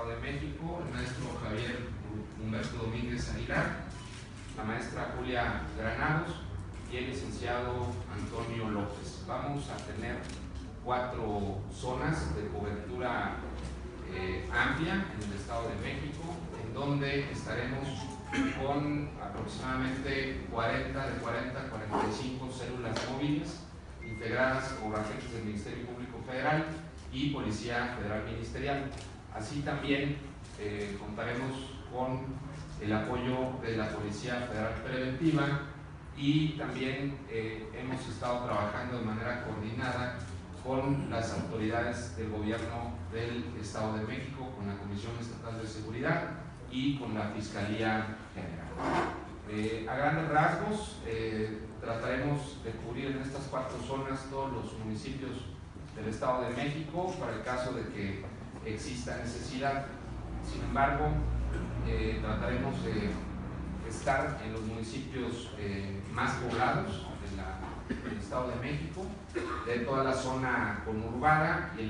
Estado de México, el maestro Javier Humberto Domínguez Aguilar, la maestra Julia Granados y el licenciado Antonio López. Vamos a tener cuatro zonas de cobertura eh, amplia en el Estado de México, en donde estaremos con aproximadamente 40 de 40 a 45 células móviles integradas por agentes del Ministerio Público Federal y Policía Federal Ministerial. Así también eh, contaremos con el apoyo de la Policía Federal Preventiva y también eh, hemos estado trabajando de manera coordinada con las autoridades del gobierno del Estado de México, con la Comisión Estatal de Seguridad y con la Fiscalía General. Eh, a grandes rasgos, trataremos de cubrir en estas cuatro zonas todos los municipios del Estado de México para el caso de que exista necesidad. Sin embargo, eh, trataremos de estar en los municipios más poblados del Estado de México, de toda la zona conurbada y el